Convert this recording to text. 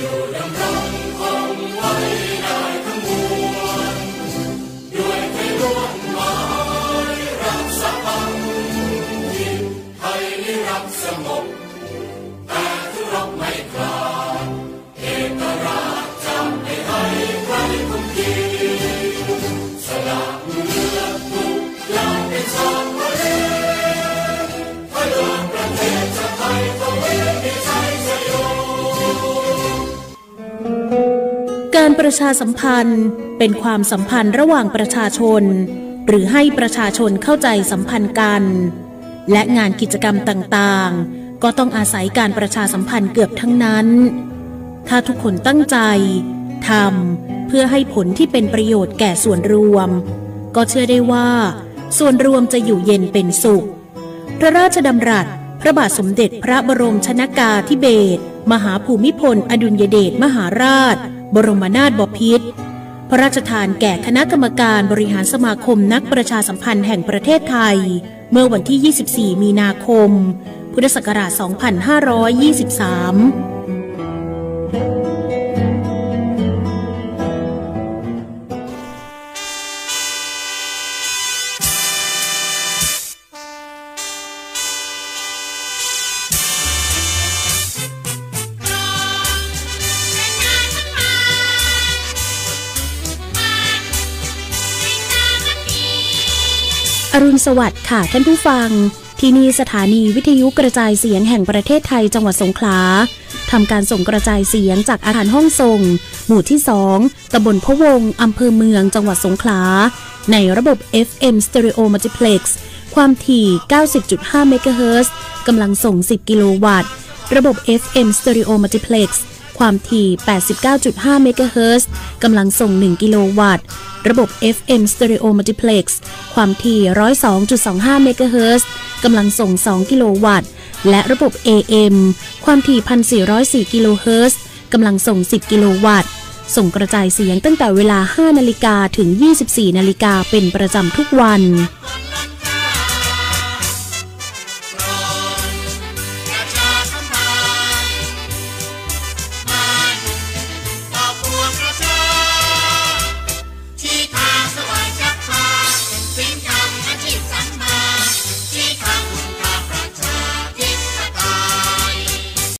You ประชาสัมพันธ์เป็นความสัมพันธ์ระหว่างประชาชน หรือให้ประชาชนเข้าใจสัมพันธ์กัน และงานกิจกรรมต่างๆ ก็ต้องอาศัยการประชาสัมพันธ์เกือบทั้งนั้น ถ้าทุกคนตั้งใจทำเพื่อให้ผลที่เป็นประโยชน์แก่ส่วนรวม ก็เชื่อได้ว่า ส่วนรวมจะอยู่เย็นเป็นสุข พระราชดำรัสพระบาทสมเด็จพระบรมชนากาธิเบศรมหาภูมิพล อดุลยเดชมหาราช บรมนาถบพิตรพระราชทานแก่คณะกรรมการบริหารสมาคมนักประชาสัมพันธ์แห่งประเทศไทย เมื่อวันที่ 24 มีนาคม พุทธศักราช 2523 อรุณสวัสดิ์ค่ะท่านผู้ฟัง ที่นี่สถานีวิทยุกระจายเสียงแห่งประเทศไทยจังหวัดสงขลาทำการส่งกระจายเสียงจากอาคารห้องทรงหมู่ที่สองตำบลพะวงอำเภอเมืองจังหวัดสงขลา ในระบบ FM Stereo Multiplex ความถี่ 90.5 เมกะเฮิรตซ์กำลังส่ง 10 กิโลวัตต์ ระบบ FM Stereo Multiplex ความถี่ 89.5 เมกะเฮิรตซ์กำลังส่ง 1 กิโลวัตต์ ระบบ FM Stereo Multiplex ความถี่ 102.25 เมกะเฮิรตซ์กำลังส่ง 2 กิโลวัตต์ และระบบ AM ความถี่ 1,404 กิโลเฮิรตซ์กำลังส่ง 10 กิโลวัตต์ ส่งกระจายเสียงตั้งแต่เวลา 5 นาฬิกาถึง 24 นาฬิกาเป็นประจำทุกวัน